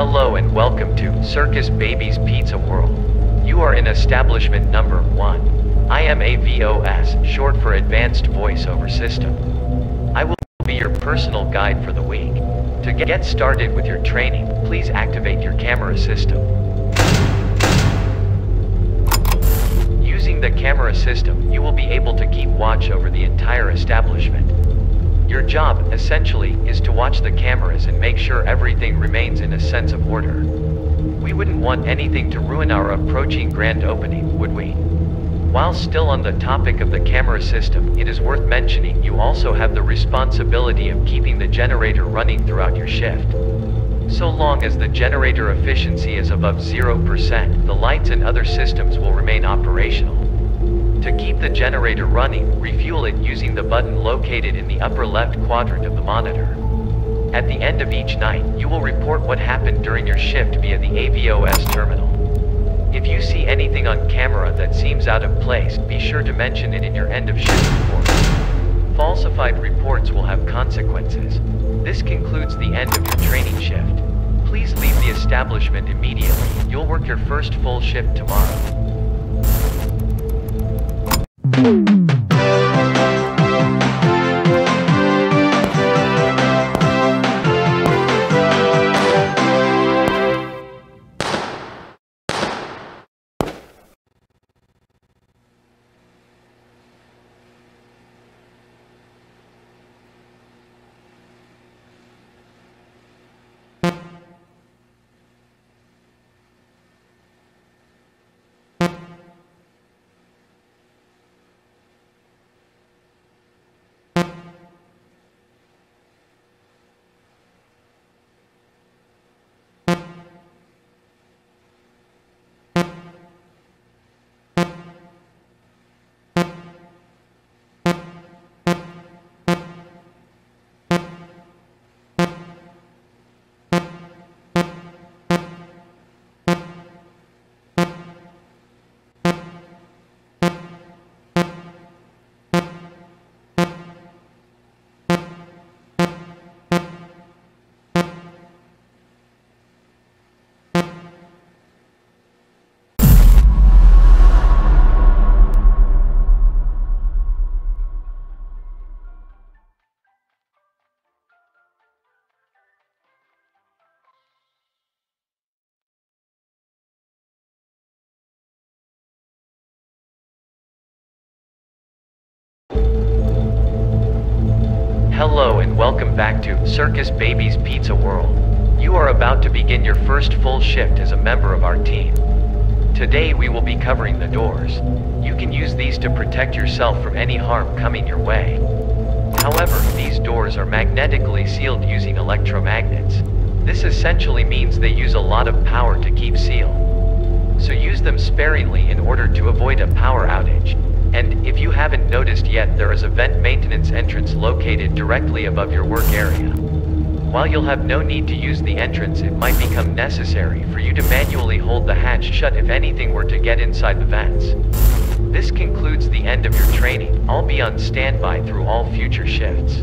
and welcome to Circus Baby's Pizza World. You are in establishment number one. I am AVOS, short for Advanced Voiceover System. I will be your personal guide for the week. To get started with your training, please activate your camera system. Using the camera system, you will be able to keep watch over the entire establishment. Your job, essentially, is to watch the cameras and make sure everything remains in a sense of order. We wouldn't want anything to ruin our approaching grand opening, would we? While still on the topic of the camera system, it is worth mentioning you also have the responsibility of keeping the generator running throughout your shift. So long as the generator efficiency is above 0%, the lights and other systems will remain operational. To keep the generator running, refuel it using the button located in the upper left quadrant of the monitor. At the end of each night, you will report what happened during your shift via the AVOS terminal. If you see anything on camera that seems out of place, be sure to mention it in your end of shift report. Falsified reports will have consequences. This concludes the end of your training shift. Please leave the establishment immediately. You'll work your first full shift tomorrow. Thank you. Hello and welcome back to Circus Baby's Pizza World. You are about to begin your first full shift as a member of our team. Today we will be covering the doors. You can use these to protect yourself from any harm coming your way. However, these doors are magnetically sealed using electromagnets. This essentially means they use a lot of power to keep sealed. So use them sparingly in order to avoid a power outage. And if you haven't noticed yet there is a vent maintenance entrance located directly above your work area. While you'll have no need to use the entrance it might become necessary for you to manually hold the hatch shut if anything were to get inside the vents. This concludes the end of your training, I'll be on standby through all future shifts.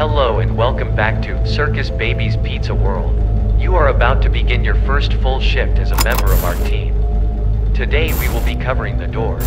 Hello and welcome back to Circus Baby's Pizza World. You are about to begin your first full shift as a member of our team. Today we will be covering the doors.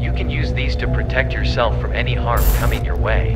You can use these to protect yourself from any harm coming your way.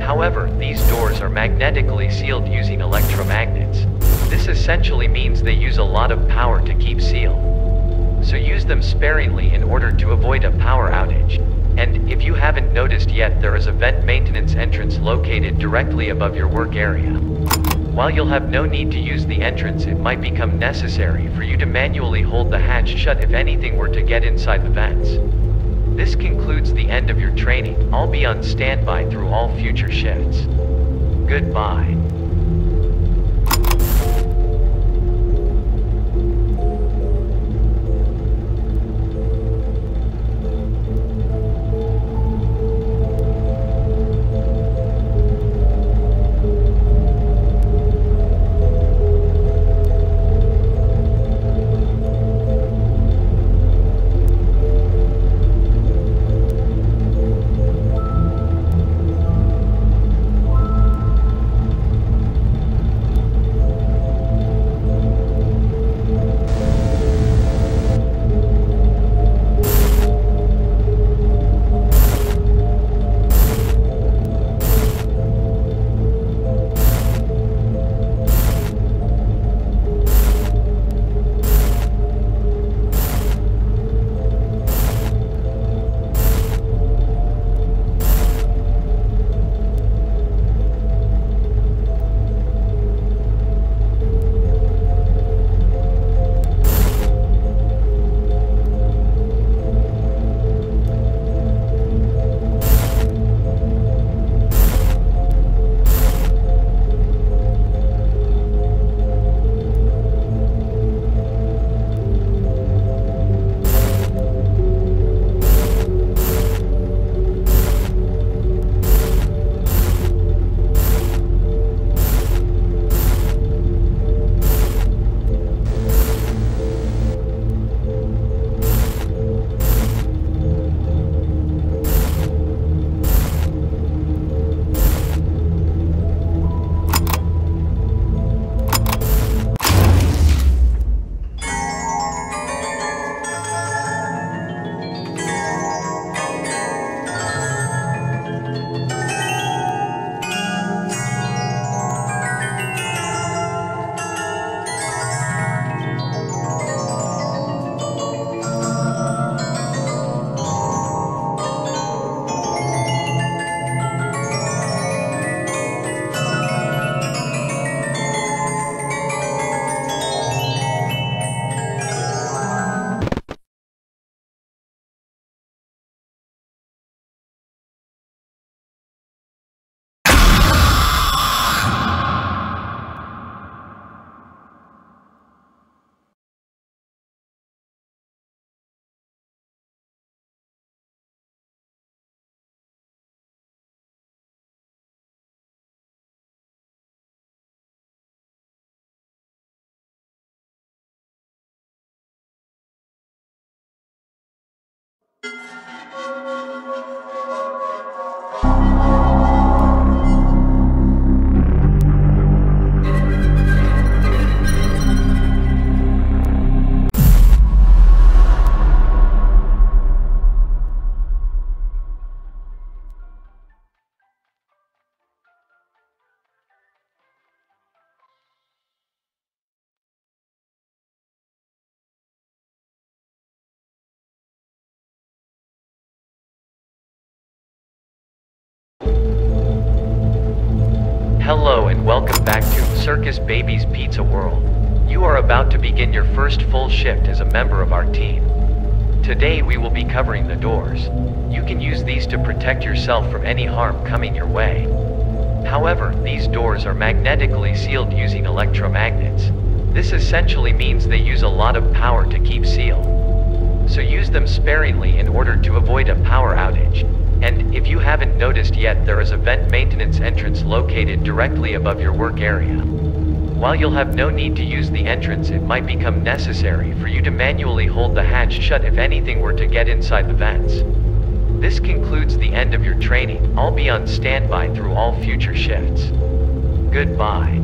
However, these doors are magnetically sealed using electromagnets. This essentially means they use a lot of power to keep sealed. So use them sparingly in order to avoid a power outage. And if you haven't noticed yet there is a vent maintenance entrance located directly above your work area. While you'll have no need to use the entrance it might become necessary for you to manually hold the hatch shut if anything were to get inside the vents. This concludes the end of your training. I'll be on standby through all future shifts. Goodbye. Música Hello and welcome back to Circus Baby's Pizza World. You are about to begin your first full shift as a member of our team. Today we will be covering the doors. You can use these to protect yourself from any harm coming your way. However, these doors are magnetically sealed using electromagnets. This essentially means they use a lot of power to keep sealed. So use them sparingly in order to avoid a power outage. And if you haven't noticed yet there is a vent maintenance entrance located directly above your work area. While you'll have no need to use the entrance it might become necessary for you to manually hold the hatch shut if anything were to get inside the vents. This concludes the end of your training. I'll be on standby through all future shifts. Goodbye.